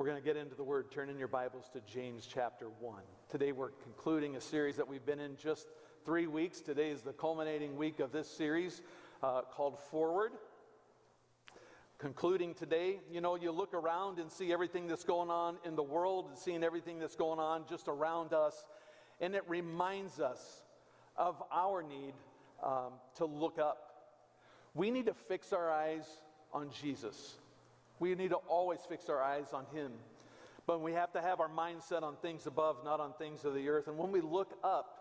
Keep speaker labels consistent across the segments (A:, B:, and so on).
A: We're going to get into the Word. Turn in your Bibles to James chapter 1. Today we're concluding a series that we've been in just three weeks. Today is the culminating week of this series uh, called Forward. Concluding today, you know, you look around and see everything that's going on in the world and seeing everything that's going on just around us, and it reminds us of our need um, to look up. We need to fix our eyes on Jesus. We need to always fix our eyes on Him. But we have to have our mindset on things above, not on things of the earth. And when we look up,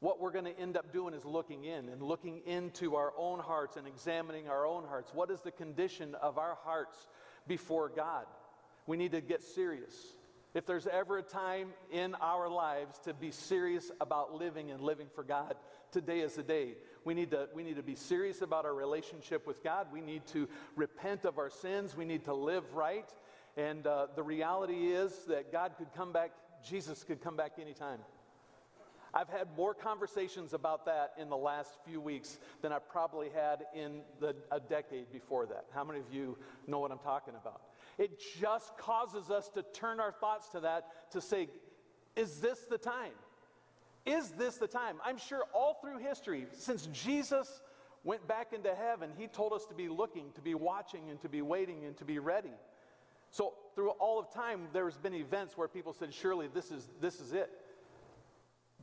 A: what we're going to end up doing is looking in and looking into our own hearts and examining our own hearts. What is the condition of our hearts before God? We need to get serious. If there's ever a time in our lives to be serious about living and living for God, today is the day. We need to, we need to be serious about our relationship with God. We need to repent of our sins. We need to live right. And uh, the reality is that God could come back, Jesus could come back anytime. I've had more conversations about that in the last few weeks than I probably had in the, a decade before that. How many of you know what I'm talking about? It just causes us to turn our thoughts to that to say, is this the time? Is this the time? I'm sure all through history, since Jesus went back into heaven, he told us to be looking, to be watching, and to be waiting, and to be ready. So through all of time, there's been events where people said, surely this is, this is it.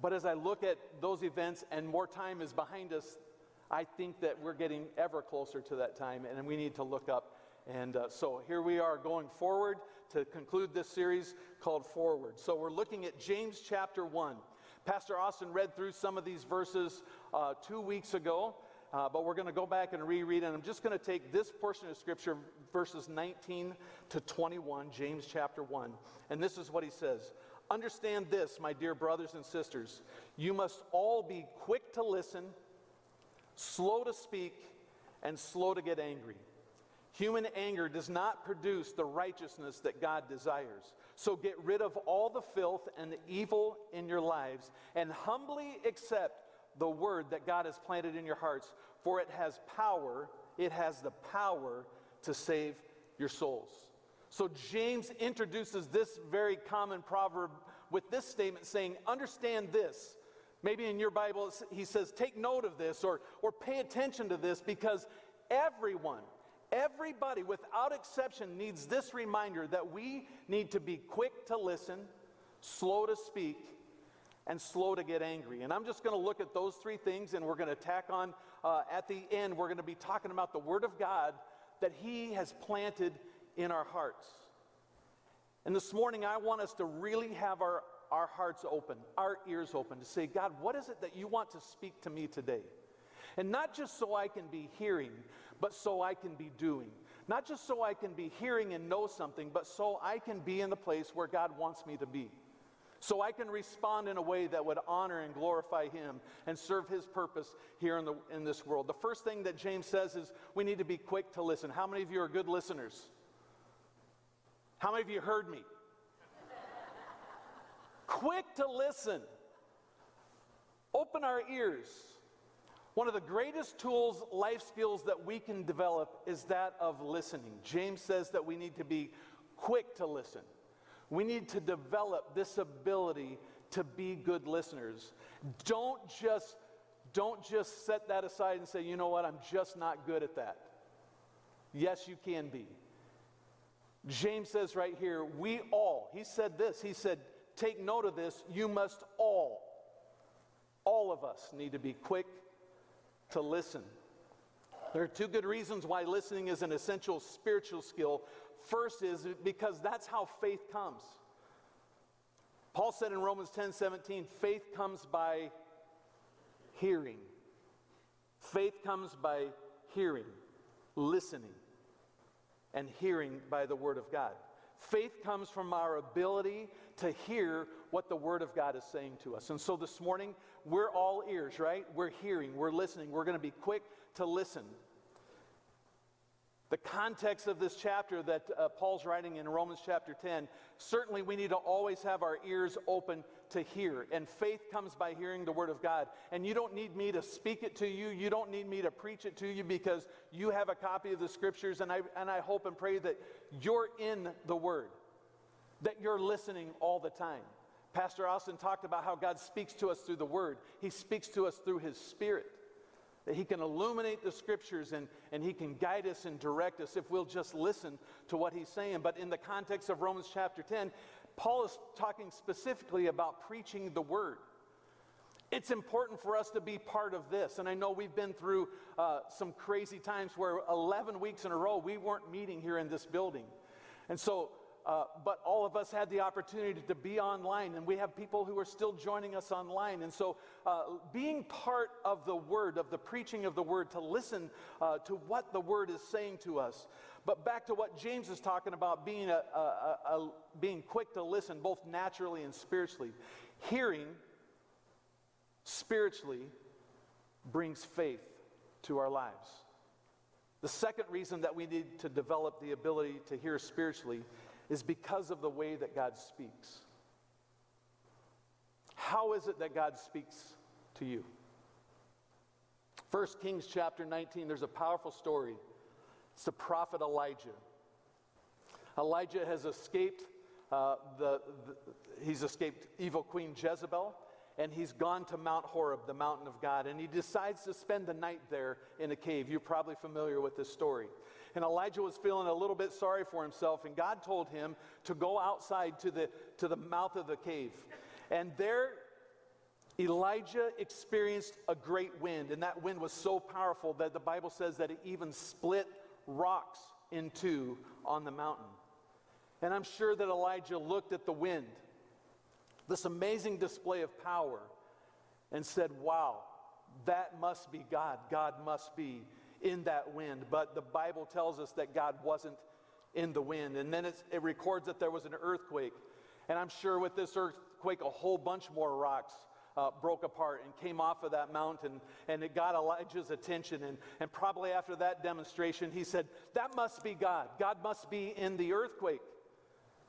A: But as I look at those events and more time is behind us, I think that we're getting ever closer to that time, and we need to look up. And uh, so here we are going forward to conclude this series called Forward. So we're looking at James chapter 1. Pastor Austin read through some of these verses uh, two weeks ago, uh, but we're going to go back and reread, and I'm just going to take this portion of Scripture, verses 19 to 21, James chapter 1. And this is what he says Understand this, my dear brothers and sisters. You must all be quick to listen, slow to speak, and slow to get angry. Human anger does not produce the righteousness that God desires. So get rid of all the filth and the evil in your lives and humbly accept the word that God has planted in your hearts, for it has power, it has the power to save your souls. So James introduces this very common proverb with this statement saying, Understand this. Maybe in your Bible he says, Take note of this or, or pay attention to this because everyone, everybody without exception needs this reminder that we need to be quick to listen, slow to speak, and slow to get angry. And I'm just going to look at those three things and we're going to tack on uh, at the end, we're going to be talking about the Word of God that He has planted in our hearts. And this morning, I want us to really have our, our hearts open, our ears open, to say, God, what is it that you want to speak to me today? And not just so I can be hearing, but so I can be doing. Not just so I can be hearing and know something, but so I can be in the place where God wants me to be. So I can respond in a way that would honor and glorify Him and serve His purpose here in, the, in this world. The first thing that James says is we need to be quick to listen. How many of you are good listeners? How many of you heard me? Quick to listen. Open our ears. One of the greatest tools, life skills that we can develop is that of listening. James says that we need to be quick to listen. We need to develop this ability to be good listeners. Don't just don't just set that aside and say, "You know what? I'm just not good at that." Yes, you can be. James says right here, we all, he said this, he said, take note of this, you must all, all of us need to be quick to listen. There are two good reasons why listening is an essential spiritual skill. First is because that's how faith comes. Paul said in Romans 10 17, faith comes by hearing. Faith comes by hearing, listening and hearing by the Word of God. Faith comes from our ability to hear what the Word of God is saying to us. And so this morning, we're all ears, right? We're hearing, we're listening. We're going to be quick to listen. The context of this chapter that uh, Paul's writing in Romans chapter 10, certainly we need to always have our ears open to hear. And faith comes by hearing the word of God. And you don't need me to speak it to you. You don't need me to preach it to you because you have a copy of the scriptures. And I, and I hope and pray that you're in the word, that you're listening all the time. Pastor Austin talked about how God speaks to us through the word, He speaks to us through His Spirit that He can illuminate the scriptures and, and He can guide us and direct us if we'll just listen to what He's saying. But in the context of Romans chapter 10, Paul is talking specifically about preaching the word. It's important for us to be part of this. And I know we've been through uh, some crazy times where 11 weeks in a row we weren't meeting here in this building. And so uh, but all of us had the opportunity to be online, and we have people who are still joining us online. And so, uh, being part of the Word, of the preaching of the Word, to listen uh, to what the Word is saying to us. But back to what James is talking about being, a, a, a, being quick to listen, both naturally and spiritually. Hearing spiritually brings faith to our lives. The second reason that we need to develop the ability to hear spiritually is because of the way that God speaks. How is it that God speaks to you? 1 Kings chapter 19, there's a powerful story. It's the prophet Elijah. Elijah has escaped uh, the, the, he's escaped evil queen Jezebel, and he's gone to Mount Horeb, the mountain of God, and he decides to spend the night there in a cave. You're probably familiar with this story. And Elijah was feeling a little bit sorry for himself, and God told him to go outside to the, to the mouth of the cave. And there, Elijah experienced a great wind, and that wind was so powerful that the Bible says that it even split rocks in two on the mountain. And I'm sure that Elijah looked at the wind, this amazing display of power, and said, Wow, that must be God. God must be in that wind. But the Bible tells us that God wasn't in the wind. And then it records that there was an earthquake. And I'm sure with this earthquake, a whole bunch more rocks uh, broke apart and came off of that mountain. And it got Elijah's attention. And, and probably after that demonstration, he said, That must be God. God must be in the earthquake.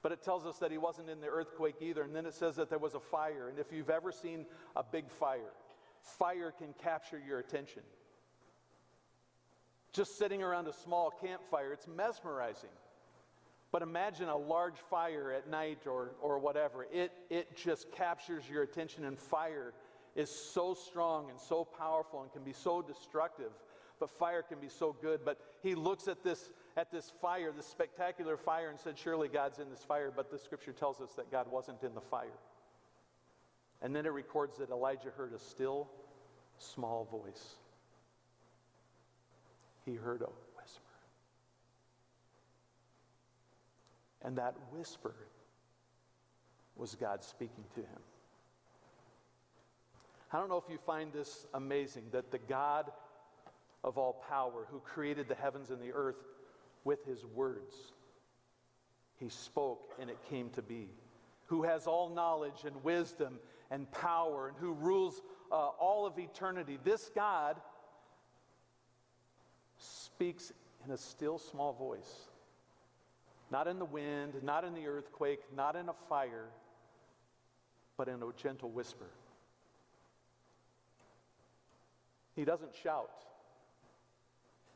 A: But it tells us that he wasn't in the earthquake either. And then it says that there was a fire. And if you've ever seen a big fire, fire can capture your attention just sitting around a small campfire. It's mesmerizing. But imagine a large fire at night or, or whatever. It, it just captures your attention, and fire is so strong and so powerful and can be so destructive. But fire can be so good. But he looks at this, at this fire, this spectacular fire, and said, Surely God's in this fire. But the scripture tells us that God wasn't in the fire. And then it records that Elijah heard a still, small voice he heard a whisper. And that whisper was God speaking to him. I don't know if you find this amazing that the God of all power, who created the heavens and the earth with his words, he spoke and it came to be, who has all knowledge and wisdom and power, and who rules uh, all of eternity. This God speaks in a still small voice. Not in the wind, not in the earthquake, not in a fire, but in a gentle whisper. He doesn't shout.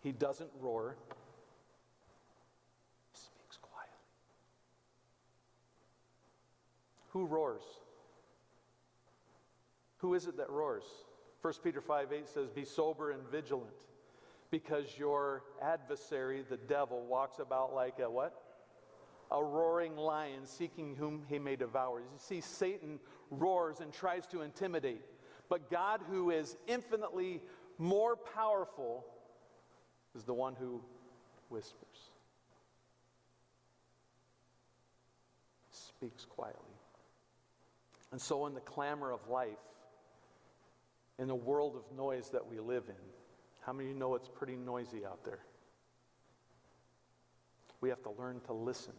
A: He doesn't roar. He speaks quietly. Who roars? Who is it that roars? 1 Peter 5 8 says, Be sober and vigilant because your adversary, the devil, walks about like a what? A roaring lion seeking whom he may devour. You see, Satan roars and tries to intimidate. But God, who is infinitely more powerful, is the one who whispers, speaks quietly. And so, in the clamor of life, in the world of noise that we live in, how many of you know it's pretty noisy out there? We have to learn to listen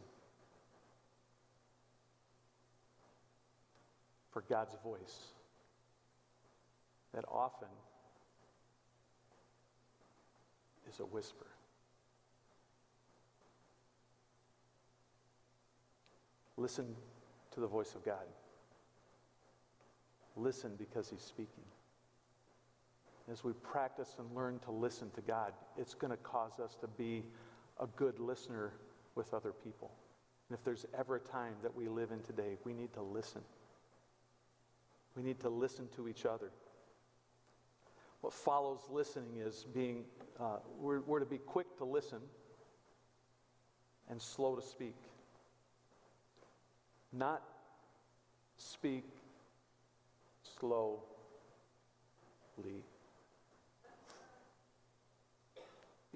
A: for God's voice that often is a whisper. Listen to the voice of God. Listen because He's speaking. As we practice and learn to listen to God, it's going to cause us to be a good listener with other people. And if there's ever a time that we live in today, we need to listen. We need to listen to each other. What follows listening is being, uh, we're, we're to be quick to listen and slow to speak. Not speak slowly.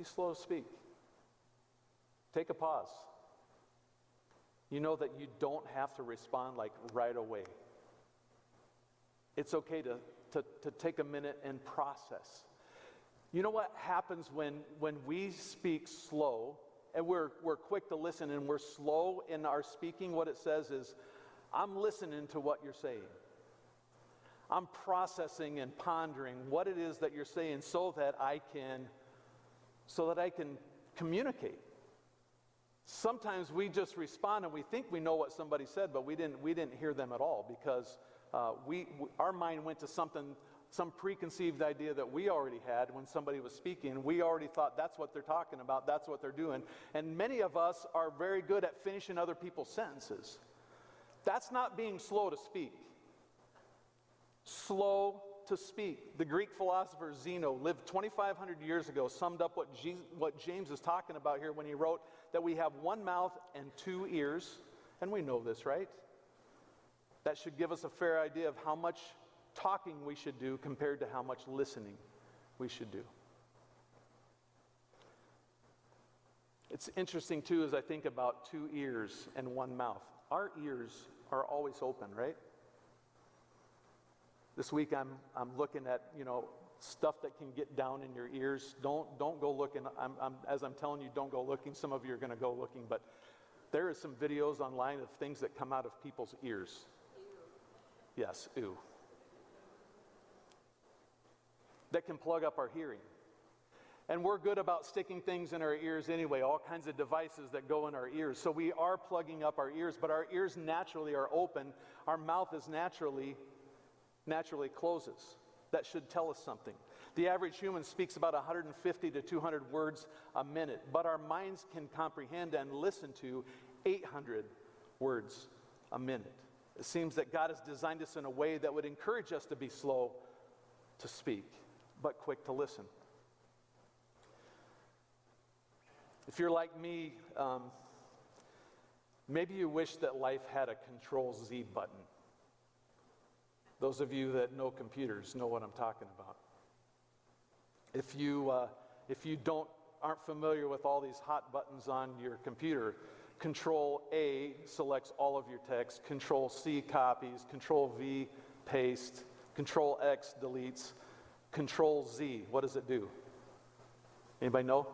A: Slow to speak. Take a pause. You know that you don't have to respond like right away. It's okay to, to, to take a minute and process. You know what happens when, when we speak slow and we're, we're quick to listen and we're slow in our speaking? What it says is, I'm listening to what you're saying. I'm processing and pondering what it is that you're saying so that I can so that I can communicate. Sometimes we just respond and we think we know what somebody said, but we didn't, we didn't hear them at all because uh, we, our mind went to something, some preconceived idea that we already had when somebody was speaking. We already thought that's what they're talking about, that's what they're doing. And many of us are very good at finishing other people's sentences. That's not being slow to speak. Slow to speak. The Greek philosopher Zeno lived 2,500 years ago, summed up what, what James is talking about here when he wrote that we have one mouth and two ears. And we know this, right? That should give us a fair idea of how much talking we should do compared to how much listening we should do. It's interesting, too, as I think about two ears and one mouth. Our ears are always open, right? This week I'm, I'm looking at, you know, stuff that can get down in your ears. Don't, don't go looking. I'm, I'm, as I'm telling you, don't go looking. Some of you are going to go looking, but there is some videos online of things that come out of people's ears. Yes, ooh. That can plug up our hearing. And we're good about sticking things in our ears anyway, all kinds of devices that go in our ears. So we are plugging up our ears, but our ears naturally are open. Our mouth is naturally naturally closes. That should tell us something. The average human speaks about 150 to 200 words a minute, but our minds can comprehend and listen to 800 words a minute. It seems that God has designed us in a way that would encourage us to be slow to speak, but quick to listen. If you're like me, um, maybe you wish that life had a Control Z button. Those of you that know computers know what I'm talking about. If you, uh, if you don't, aren't familiar with all these hot buttons on your computer, Control A selects all of your text, Control C copies, Control V paste, Control X deletes, Control Z, what does it do? Anybody know?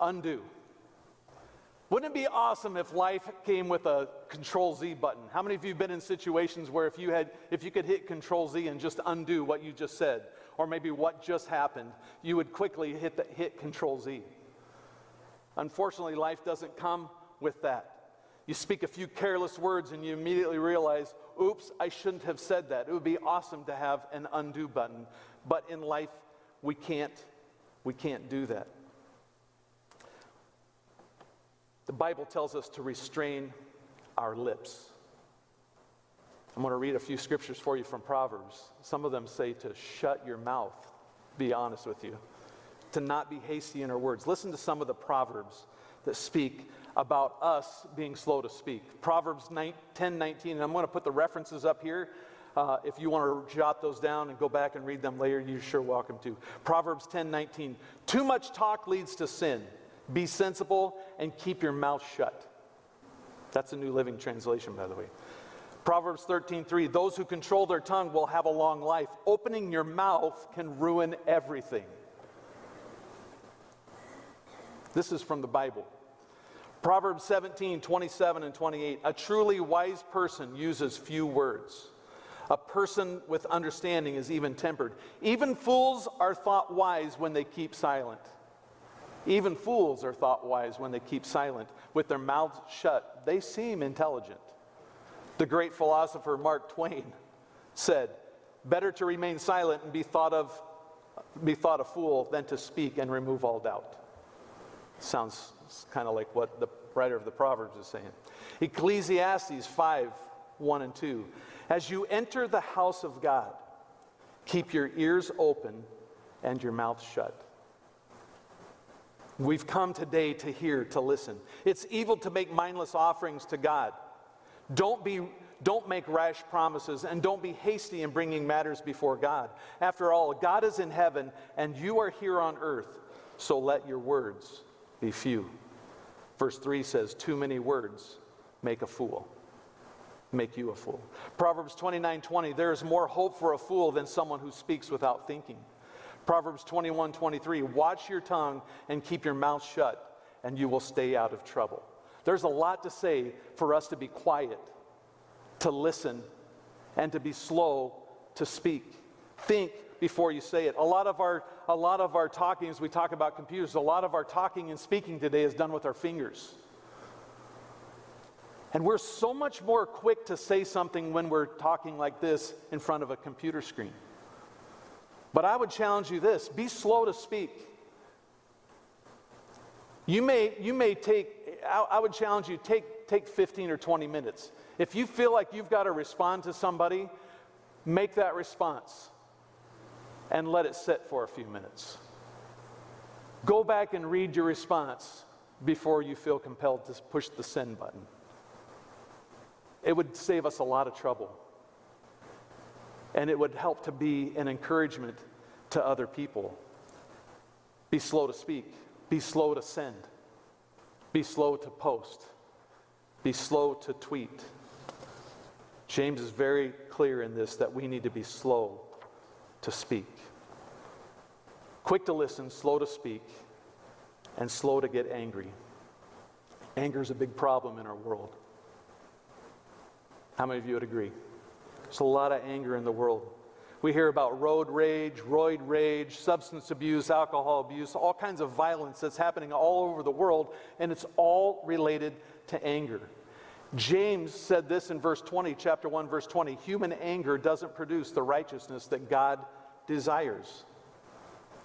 A: Undo. Wouldn't it be awesome if life came with a control Z button? How many of you have been in situations where if you had if you could hit control Z and just undo what you just said or maybe what just happened, you would quickly hit the, hit control Z. Unfortunately, life doesn't come with that. You speak a few careless words and you immediately realize, "Oops, I shouldn't have said that." It would be awesome to have an undo button, but in life we can't we can't do that. The Bible tells us to restrain our lips. I'm going to read a few scriptures for you from Proverbs. Some of them say to shut your mouth, be honest with you, to not be hasty in our words. Listen to some of the Proverbs that speak about us being slow to speak. Proverbs 10 19, and I'm going to put the references up here. Uh, if you want to jot those down and go back and read them later, you're sure welcome to. Proverbs 10 19, too much talk leads to sin. Be sensible and keep your mouth shut. That's a New Living Translation, by the way. Proverbs 13:3 Those who control their tongue will have a long life. Opening your mouth can ruin everything. This is from the Bible. Proverbs 17, 27 and 28. A truly wise person uses few words. A person with understanding is even tempered. Even fools are thought wise when they keep silent. Even fools are thought wise when they keep silent. With their mouths shut, they seem intelligent. The great philosopher Mark Twain said, Better to remain silent and be thought of be thought a fool than to speak and remove all doubt. Sounds kind of like what the writer of the Proverbs is saying. Ecclesiastes 5 1 and 2. As you enter the house of God, keep your ears open and your mouth shut. We've come today to hear, to listen. It's evil to make mindless offerings to God. Don't be don't make rash promises and don't be hasty in bringing matters before God. After all, God is in heaven and you are here on earth, so let your words be few. Verse 3 says, Too many words make a fool, make you a fool. Proverbs 29 20, there is more hope for a fool than someone who speaks without thinking. Proverbs 21 23, watch your tongue and keep your mouth shut, and you will stay out of trouble. There's a lot to say for us to be quiet to listen and to be slow to speak. Think before you say it. A lot of our a lot of our talking as we talk about computers, a lot of our talking and speaking today is done with our fingers. And we're so much more quick to say something when we're talking like this in front of a computer screen. But I would challenge you this be slow to speak. You may, you may take, I, I would challenge you, take, take 15 or 20 minutes. If you feel like you've got to respond to somebody, make that response and let it sit for a few minutes. Go back and read your response before you feel compelled to push the send button. It would save us a lot of trouble. And it would help to be an encouragement to other people. Be slow to speak, be slow to send, be slow to post, be slow to tweet. James is very clear in this that we need to be slow to speak. Quick to listen, slow to speak, and slow to get angry. Anger is a big problem in our world. How many of you would agree? There's a lot of anger in the world. We hear about road rage, roid rage, substance abuse, alcohol abuse, all kinds of violence that's happening all over the world, and it's all related to anger. James said this in verse 20, chapter 1, verse 20 human anger doesn't produce the righteousness that God desires.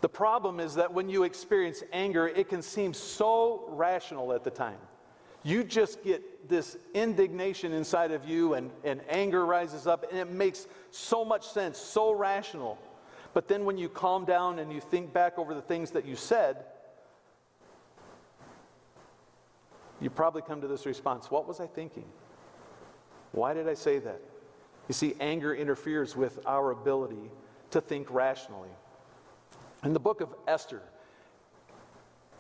A: The problem is that when you experience anger, it can seem so rational at the time. You just get this indignation inside of you, and, and anger rises up, and it makes so much sense, so rational. But then when you calm down and you think back over the things that you said, you probably come to this response What was I thinking? Why did I say that? You see, anger interferes with our ability to think rationally. In the book of Esther,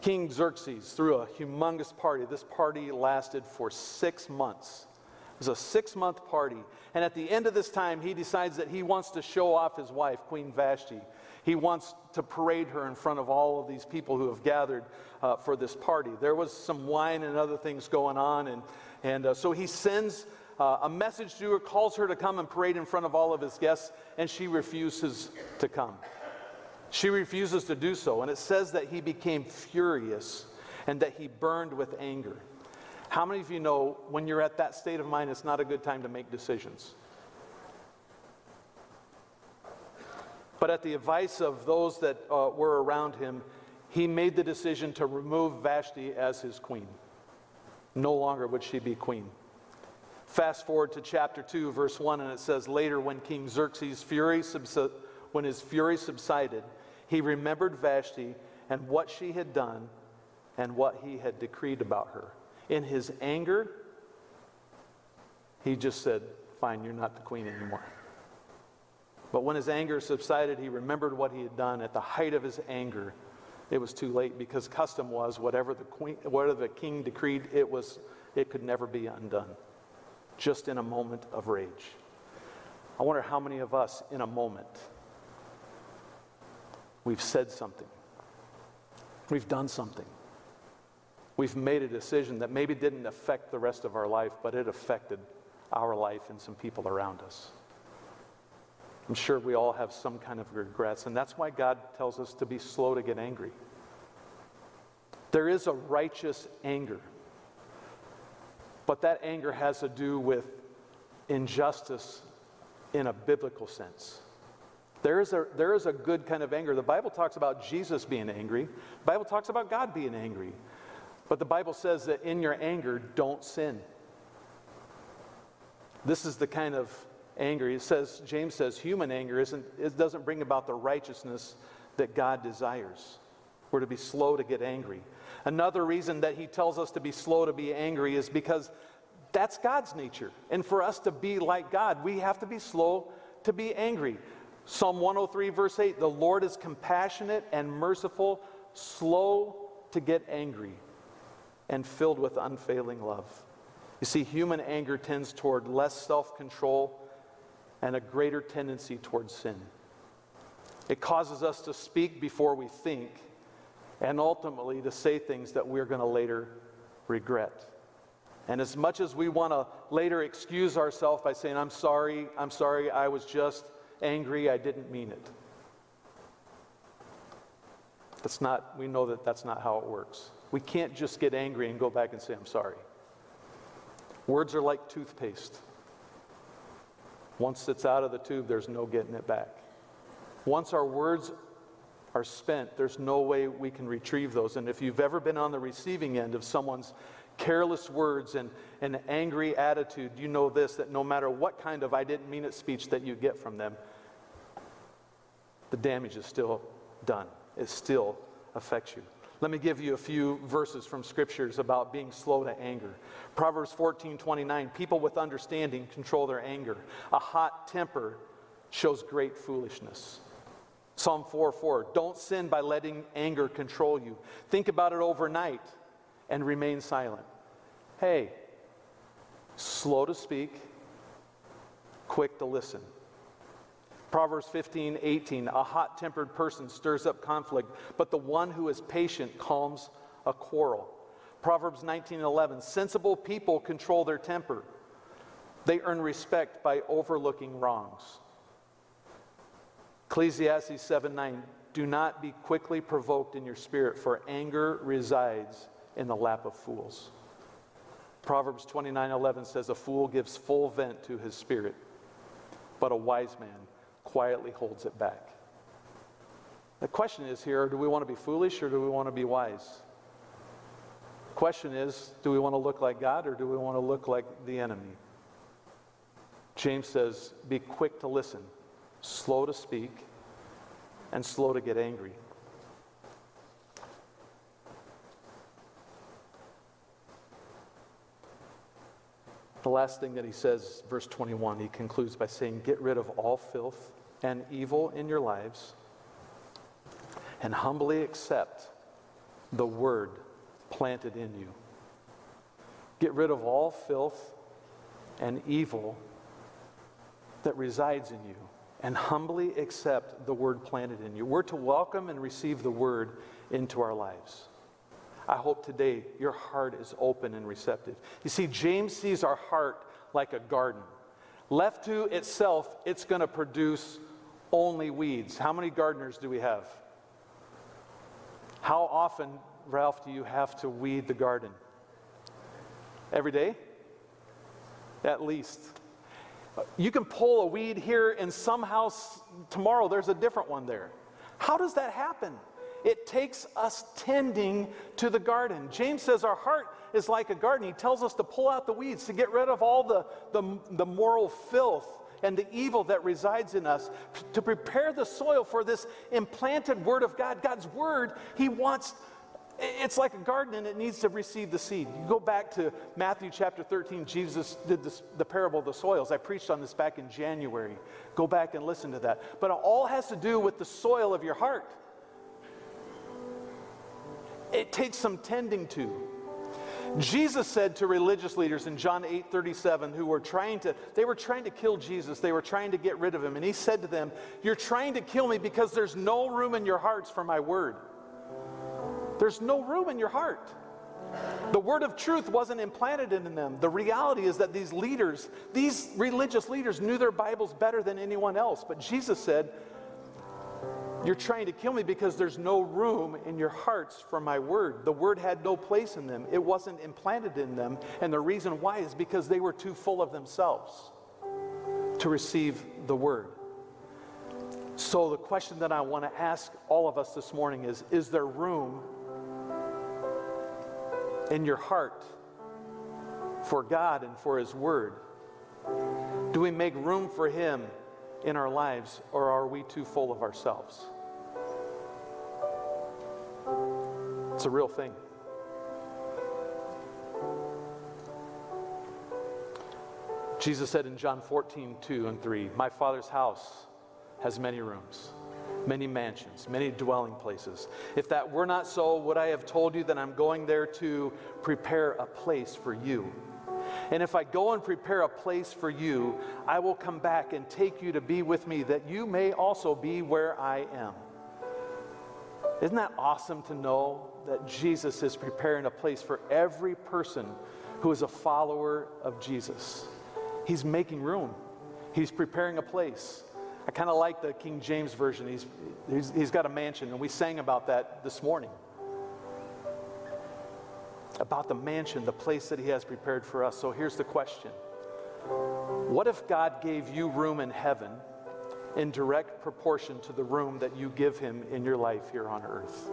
A: King Xerxes threw a humongous party. This party lasted for six months. It was a six month party. And at the end of this time, he decides that he wants to show off his wife, Queen Vashti. He wants to parade her in front of all of these people who have gathered uh, for this party. There was some wine and other things going on, and, and uh, so he sends uh, a message to her, calls her to come and parade in front of all of his guests, and she refuses to come. She refuses to do so, and it says that he became furious and that he burned with anger. How many of you know when you're at that state of mind, it's not a good time to make decisions? But at the advice of those that uh, were around him, he made the decision to remove Vashti as his queen. No longer would she be queen. Fast forward to chapter 2, verse 1, and it says, Later, when King Xerxes' fury, subsi- when his fury subsided, he remembered Vashti and what she had done and what he had decreed about her. In his anger, he just said, Fine, you're not the queen anymore. But when his anger subsided, he remembered what he had done. At the height of his anger, it was too late because custom was whatever the, queen, whatever the king decreed, it, was, it could never be undone. Just in a moment of rage. I wonder how many of us, in a moment, we've said something, we've done something, we've made a decision that maybe didn't affect the rest of our life, but it affected our life and some people around us. I'm sure we all have some kind of regrets, and that's why God tells us to be slow to get angry. There is a righteous anger. But that anger has to do with injustice in a biblical sense. There is, a, there is a good kind of anger. The Bible talks about Jesus being angry. The Bible talks about God being angry. But the Bible says that in your anger, don't sin. This is the kind of anger. It says, James says, human anger isn't, it doesn't bring about the righteousness that God desires. We're to be slow to get angry. Another reason that he tells us to be slow to be angry is because that's God's nature. And for us to be like God, we have to be slow to be angry. Psalm 103, verse 8 The Lord is compassionate and merciful, slow to get angry, and filled with unfailing love. You see, human anger tends toward less self control and a greater tendency towards sin. It causes us to speak before we think and ultimately to say things that we're going to later regret. And as much as we want to later excuse ourselves by saying, I'm sorry, I'm sorry, I was just angry, I didn't mean it. That's not, we know that that's not how it works. We can't just get angry and go back and say, I'm sorry. Words are like toothpaste. Once it's out of the tube, there's no getting it back. Once our words are spent, there's no way we can retrieve those. And if you've ever been on the receiving end of someone's careless words and an angry attitude, you know this that no matter what kind of I didn't mean it speech that you get from them, the damage is still done. It still affects you. Let me give you a few verses from scriptures about being slow to anger. Proverbs 14 29, people with understanding control their anger. A hot temper shows great foolishness. Psalm 4 4, don't sin by letting anger control you. Think about it overnight and remain silent. Hey, slow to speak, quick to listen. Proverbs 15, 18, a hot tempered person stirs up conflict, but the one who is patient calms a quarrel. Proverbs 19, 11, sensible people control their temper. They earn respect by overlooking wrongs. Ecclesiastes 7, 9, do not be quickly provoked in your spirit, for anger resides in the lap of fools. Proverbs 29, 11 says, a fool gives full vent to his spirit, but a wise man quietly holds it back. The question is here do we want to be foolish or do we want to be wise? The question is do we want to look like God or do we want to look like the enemy? James says, be quick to listen, slow to speak, and slow to get angry. The last thing that he says, verse 21, he concludes by saying, Get rid of all filth and evil in your lives and humbly accept the word planted in you. Get rid of all filth and evil that resides in you and humbly accept the word planted in you. We're to welcome and receive the word into our lives. I hope today your heart is open and receptive. You see, James sees our heart like a garden. Left to itself, it's going to produce only weeds. How many gardeners do we have? How often, Ralph, do you have to weed the garden? Every day? At least. You can pull a weed here and somehow tomorrow there's a different one there. How does that happen? It takes us tending to the garden. James says our heart is like a garden. He tells us to pull out the weeds, to get rid of all the, the, the moral filth and the evil that resides in us, to prepare the soil for this implanted Word of God. God's Word, He wants it's like a garden and it needs to receive the seed. You go back to Matthew chapter 13, Jesus did this, the parable of the soils. I preached on this back in January. Go back and listen to that. But it all has to do with the soil of your heart it takes some tending to. Jesus said to religious leaders in John 8 37 who were trying to, they were trying to kill Jesus. They were trying to get rid of him. And he said to them, You're trying to kill me because there's no room in your hearts for my word. There's no room in your heart. The word of truth wasn't implanted in them. The reality is that these leaders, these religious leaders, knew their Bibles better than anyone else. But Jesus said, You're trying to kill me because there's no room in your hearts for my word. The word had no place in them, it wasn't implanted in them. And the reason why is because they were too full of themselves to receive the word. So, the question that I want to ask all of us this morning is Is there room in your heart for God and for His Word? Do we make room for Him in our lives, or are we too full of ourselves? It's a real thing. Jesus said in John 14, 2 and 3, My Father's house has many rooms, many mansions, many dwelling places. If that were not so, would I have told you that I'm going there to prepare a place for you? And if I go and prepare a place for you, I will come back and take you to be with me, that you may also be where I am. Isn't that awesome to know that Jesus is preparing a place for every person who is a follower of Jesus? He's making room, He's preparing a place. I kind of like the King James Version. He's, he's, he's got a mansion, and we sang about that this morning. About the mansion, the place that He has prepared for us. So here's the question What if God gave you room in heaven in direct proportion to the room that you give Him in your life here on earth?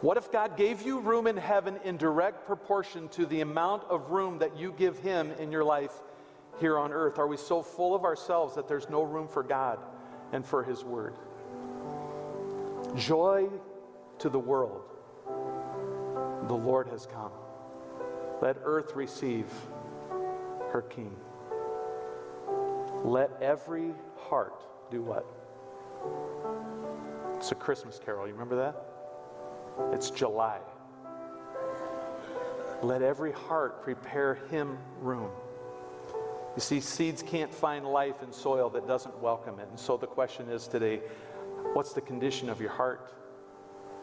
A: What if God gave you room in heaven in direct proportion to the amount of room that you give Him in your life here on earth? Are we so full of ourselves that there's no room for God and for His Word? Joy to the world. The Lord has come. Let earth receive her King. Let every heart do what? It's a Christmas carol. You remember that? It's July. Let every heart prepare him room. You see, seeds can't find life in soil that doesn't welcome it. And so the question is today what's the condition of your heart?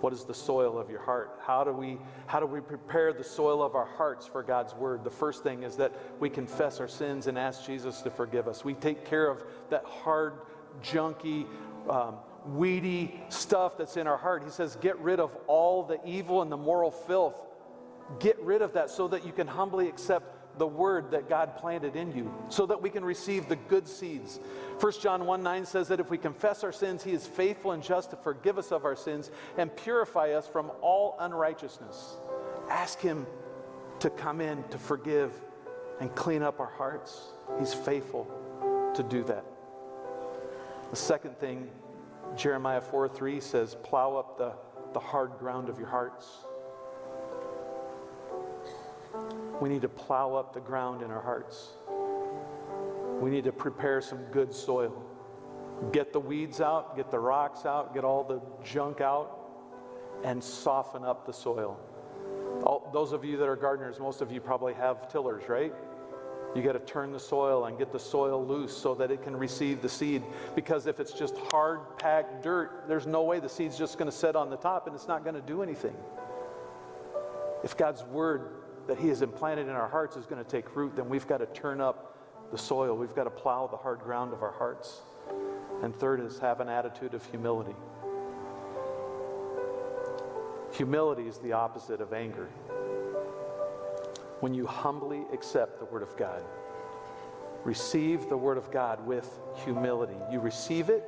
A: What is the soil of your heart? How do we how do we prepare the soil of our hearts for God's word? The first thing is that we confess our sins and ask Jesus to forgive us. We take care of that hard, junky, um, weedy stuff that's in our heart. He says, Get rid of all the evil and the moral filth. Get rid of that so that you can humbly accept the word that God planted in you, so that we can receive the good seeds. 1 John 1 9 says that if we confess our sins, He is faithful and just to forgive us of our sins and purify us from all unrighteousness. Ask Him to come in to forgive and clean up our hearts. He's faithful to do that. The second thing Jeremiah 4 3 says, plow up the, the hard ground of your hearts. We need to plow up the ground in our hearts. We need to prepare some good soil. Get the weeds out, get the rocks out, get all the junk out, and soften up the soil. All, those of you that are gardeners, most of you probably have tillers, right? You got to turn the soil and get the soil loose so that it can receive the seed. Because if it's just hard packed dirt, there's no way the seed's just going to sit on the top and it's not going to do anything. If God's word that He has implanted in our hearts is going to take root, then we've got to turn up the soil. We've got to plow the hard ground of our hearts. And third is have an attitude of humility. Humility is the opposite of anger when you humbly accept the Word of God. Receive the Word of God with humility. You receive it,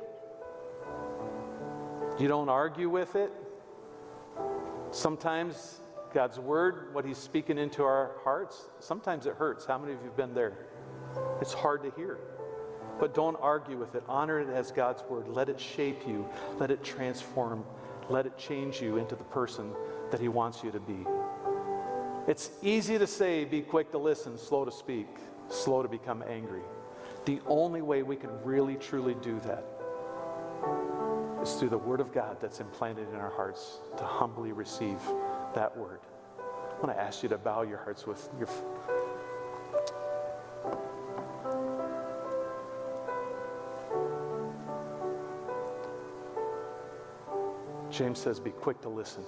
A: you don't argue with it. Sometimes God's Word, what He's speaking into our hearts, sometimes it hurts. How many of you have been there? It's hard to hear. But don't argue with it. Honor it as God's Word. Let it shape you, let it transform, let it change you into the person that He wants you to be. It's easy to say, be quick to listen, slow to speak, slow to become angry. The only way we can really, truly do that is through the Word of God that's implanted in our hearts to humbly receive that word. I want to ask you to bow your hearts with your. James says, be quick to listen.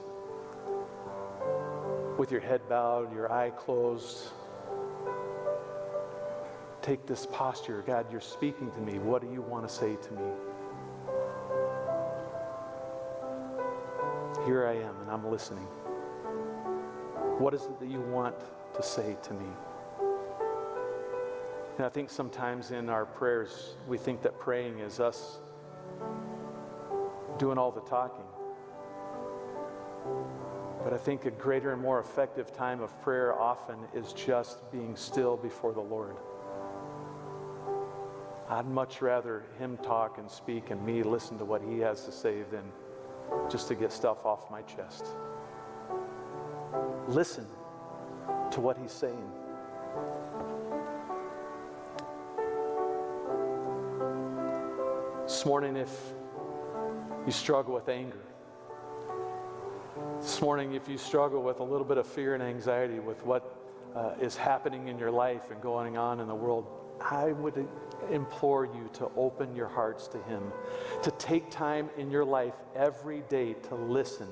A: With your head bowed, your eye closed, take this posture. God, you're speaking to me. What do you want to say to me? Here I am, and I'm listening. What is it that you want to say to me? And I think sometimes in our prayers, we think that praying is us doing all the talking. But I think a greater and more effective time of prayer often is just being still before the Lord. I'd much rather Him talk and speak and me listen to what He has to say than just to get stuff off my chest. Listen to what He's saying. This morning, if you struggle with anger, this morning, if you struggle with a little bit of fear and anxiety with what uh, is happening in your life and going on in the world, I would implore you to open your hearts to Him, to take time in your life every day to listen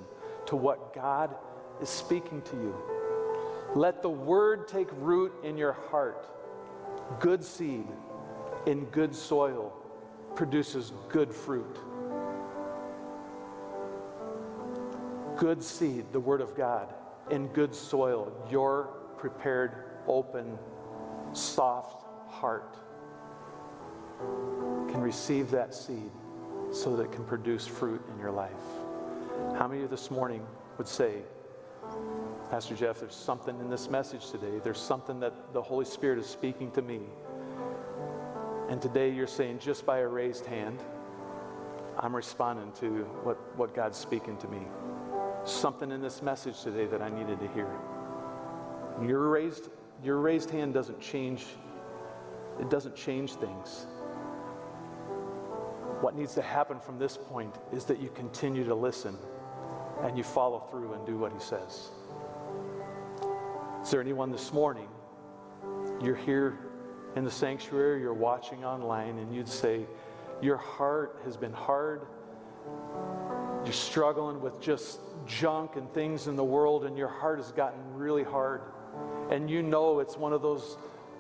A: to what God is speaking to you. Let the Word take root in your heart. Good seed in good soil produces good fruit. Good seed, the Word of God, in good soil, your prepared, open, soft heart can receive that seed so that it can produce fruit in your life. How many of you this morning would say, Pastor Jeff, there's something in this message today. There's something that the Holy Spirit is speaking to me. And today you're saying, just by a raised hand, I'm responding to what, what God's speaking to me. Something in this message today that I needed to hear. Your raised, your raised hand doesn't change, it doesn't change things. What needs to happen from this point is that you continue to listen and you follow through and do what he says. Is there anyone this morning? You're here in the sanctuary, you're watching online, and you'd say, Your heart has been hard. You're struggling with just junk and things in the world, and your heart has gotten really hard. And you know it's one of those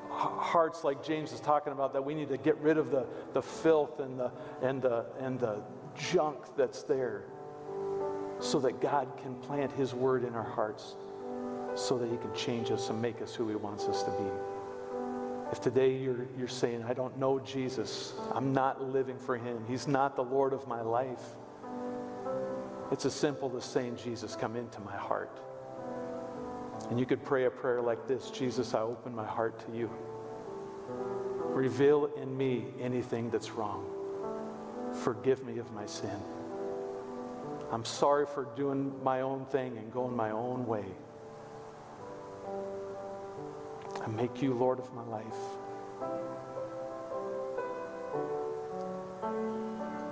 A: hearts like James is talking about that we need to get rid of the, the filth and the, and, the, and the junk that's there so that God can plant his word in our hearts so that he can change us and make us who he wants us to be. If today you're, you're saying, I don't know Jesus, I'm not living for him, he's not the Lord of my life, it's as simple as saying, Jesus, come into my heart. And you could pray a prayer like this Jesus, I open my heart to you. Reveal in me anything that's wrong. Forgive me of my sin. I'm sorry for doing my own thing and going my own way. I make you Lord of my life.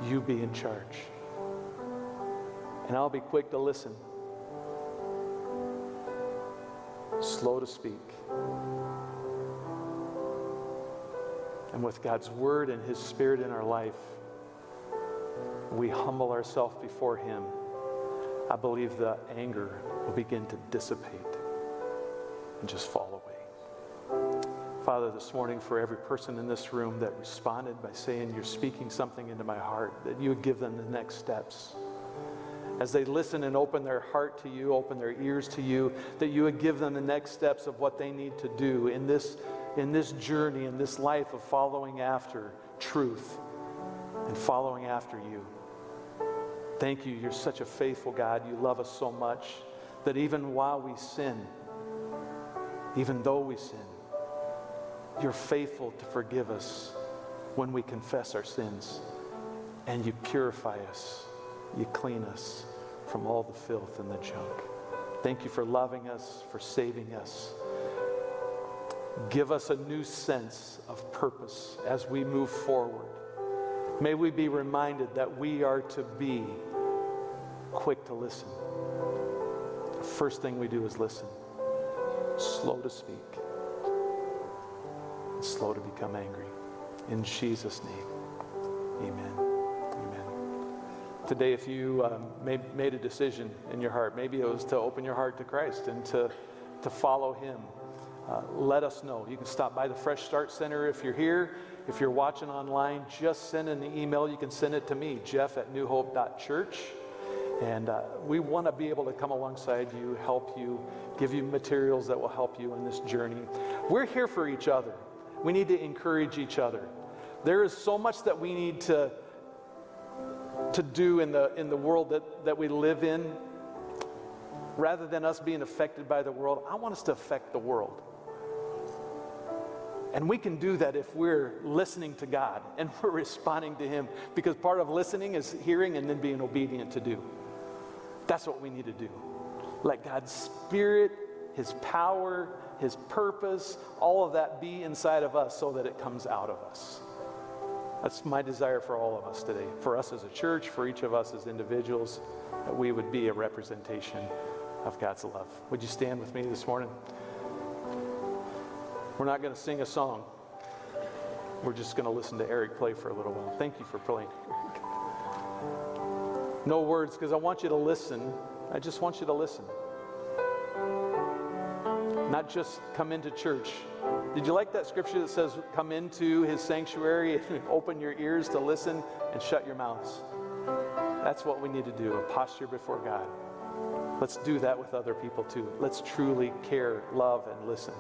A: You be in charge. And I'll be quick to listen slow to speak. And with God's word and his spirit in our life, we humble ourselves before him. I believe the anger will begin to dissipate and just fall away. Father, this morning, for every person in this room that responded by saying, You're speaking something into my heart, that you would give them the next steps as they listen and open their heart to you, open their ears to you, that you would give them the next steps of what they need to do in this, in this journey, in this life of following after truth and following after you. Thank you. You're such a faithful God. You love us so much that even while we sin, even though we sin, you're faithful to forgive us when we confess our sins and you purify us, you clean us from all the filth and the junk. Thank you for loving us, for saving us. Give us a new sense of purpose as we move forward. May we be reminded that we are to be quick to listen. The first thing we do is listen, slow to speak, and slow to become angry. In Jesus' name, amen Amen. today if you um, made, made a decision in your heart. Maybe it was to open your heart to Christ and to, to follow Him. Uh, let us know. You can stop by the Fresh Start Center if you're here. If you're watching online, just send an email. You can send it to me, jeff at newhope.church. And uh, we want to be able to come alongside you, help you, give you materials that will help you in this journey. We're here for each other. We need to encourage each other. There is so much that we need to, to do in the, in the world that, that we live in. Rather than us being affected by the world, I want us to affect the world. And we can do that if we're listening to God and we're responding to Him, because part of listening is hearing and then being obedient to do. That's what we need to do. Let God's Spirit, His power, His purpose, all of that be inside of us so that it comes out of us. That's my desire for all of us today, for us as a church, for each of us as individuals, that we would be a representation of God's love. Would you stand with me this morning? We're not going to sing a song. We're just going to listen to Eric play for a little while. Thank you for playing. No words, because I want you to listen. I just want you to listen. Not just come into church. Did you like that scripture that says, come into his sanctuary and open your ears to listen and shut your mouths? That's what we need to do, a posture before God. Let's do that with other people too. Let's truly care, love, and listen.